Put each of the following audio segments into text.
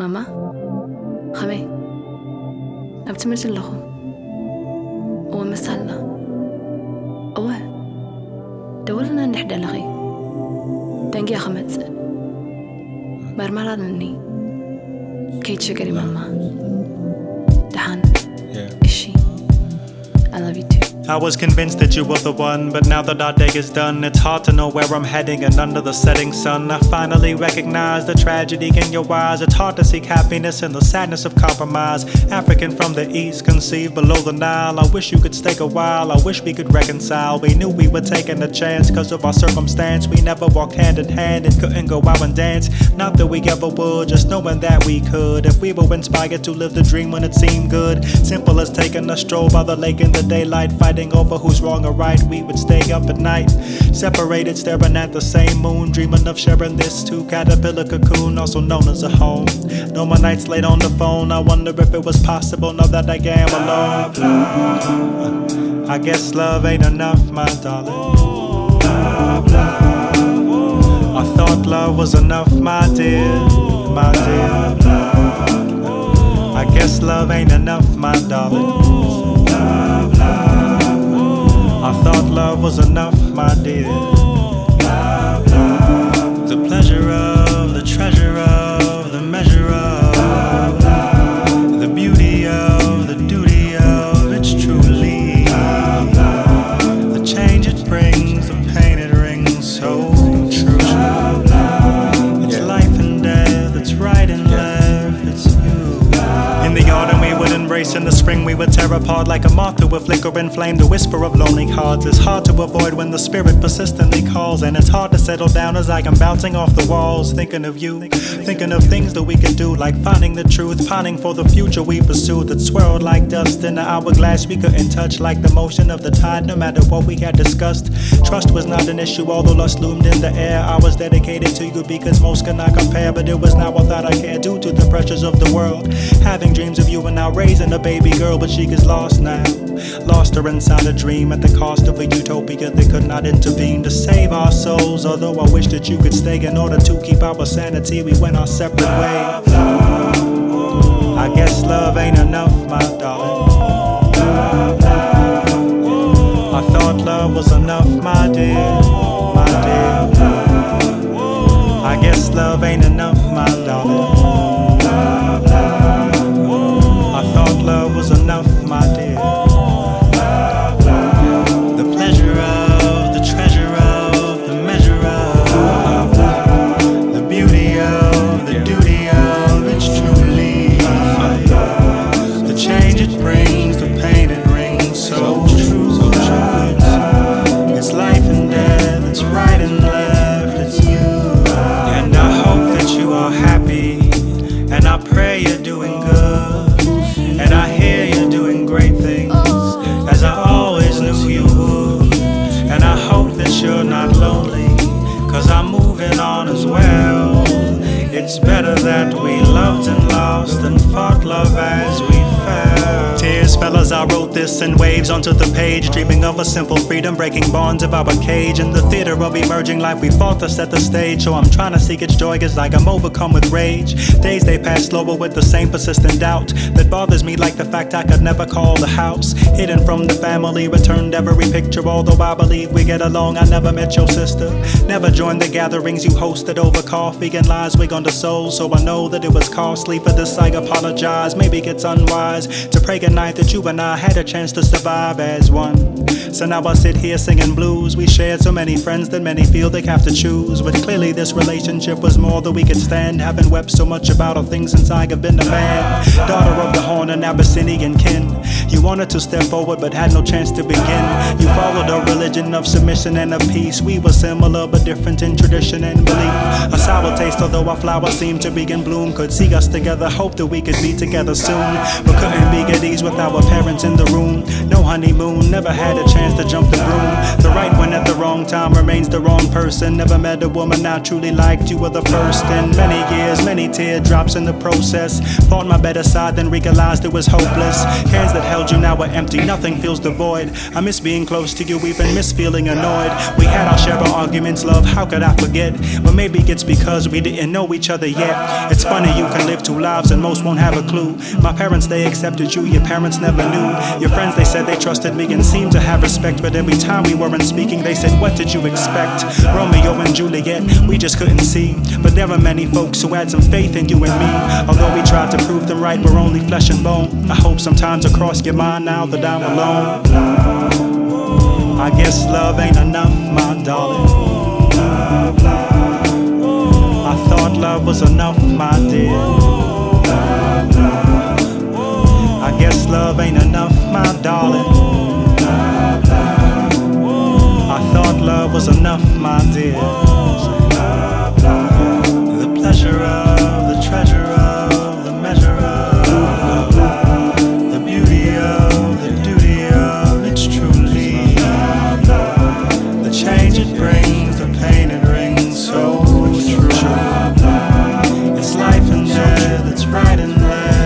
ماما؟ خمي أبتمر جلخو أو مسهلا أو دولنا نحدا لغي. تنجي خمت. برمالا لني كي تشكري ماما. دحان. إشي. I love you too. I was convinced that you were the one, but now that our day is done, it's hard to know where I'm heading. And under the setting sun, I finally recognize the tragedy in your eyes. It's hard to seek happiness in the sadness of compromise. African from the east, conceived below the Nile. I wish you could stay a while. I wish we could reconcile. We knew we were taking a chance because of our circumstance. We never walked hand in hand and couldn't go out and dance. Not that we ever would, just knowing that we could. If we were inspired to live the dream when it seemed good, simple as taking a stroll by the lake in the daylight, fighting over who's wrong or right. We would stay up at night, separated, staring at the same moon, dreaming of sharing this two caterpillar cocoon, also known as a home. No more nights late on the phone. I wonder if it was possible now that I am alone. I guess love ain't enough, my darling. Love, I thought love was enough, my dear, my dear. I guess love ain't enough, my darling. I thought love was enough, my dear. Embrace, in the spring we would tear apart like a moth to a flickering flame. The whisper of lonely hearts is hard to avoid when the spirit persistently calls, and it's hard to settle down as I am bouncing off the walls, thinking of you, thinking of things that we could do, like finding the truth, pining for the future we pursue that swirled like dust in the hourglass we couldn't touch, like the motion of the tide, no matter what we had discussed. Trust was not an issue, although lust loomed in the air. I was dedicated to you because most cannot compare, but it was not what thought I cared due to the pressures of the world. Having dreams of you and now raising a baby girl, but she is lost now. Lost her inside a dream at the cost of a utopia that could not intervene to save our souls. Although I wish that you could stay in order to keep our sanity, we went our separate ways. Oh. I guess love ain't enough, my darling. Moving on as well. It's better that we loved and lost and fought love as we fell. Tears fell as I wrote this in waves onto the page, dreaming of a simple freedom, breaking bonds of our cage. In the theater of emerging life, we fought to set the stage. So I'm trying to seek its joy, it's like I'm overcome with rage. Days they pass slower with the same persistent doubt that bothers me, like the fact I could never call the house. Hidden from the family, returned every picture. Although I believe we get along, I never met your sister. Never joined the gatherings you hosted over coffee and lies wig on the soul. So I know that it was costly for this. I apologize. Maybe it's unwise to pray good night you and I had a chance to survive as one. So now I sit here singing blues. We shared so many friends that many feel they have to choose. But clearly, this relationship was more than we could stand. Having wept so much about all things since I have been a man. Daughter of the Horn and Abyssinian kin. You wanted to step forward but had no chance to begin. You followed a religion of submission and of peace. We were similar but different in tradition and belief. A sour taste, although our flowers seemed to be in bloom, could see us together. Hope that we could be together soon. But couldn't be at ease with our parents in the room. No honeymoon, never had a chance to jump the broom. The right one at the wrong time remains the wrong person. Never met a woman I truly liked. You were the first in many years, many teardrops in the process. Fought my better side, then realized it was hopeless. Hands that held you now we're empty, nothing fills the void. I miss being close to you, even miss feeling annoyed. We had our share of arguments, love, how could I forget? But maybe it's because we didn't know each other yet. It's funny, you can live two lives and most won't have a clue. My parents, they accepted you, your parents never knew. Your friends, they said they trusted me and seemed to have respect. But every time we weren't speaking, they said, What did you expect? Romeo and Juliet, we just couldn't see. But there are many folks who had some faith in you and me. Although we tried to prove them right, we're only flesh and bone. I hope sometimes across your mind now that I'm alone. I guess love ain't enough, my darling. I thought love was enough, my dear. I guess love ain't enough, my darling. I thought love was enough, my dear. Right and left,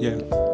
Yeah.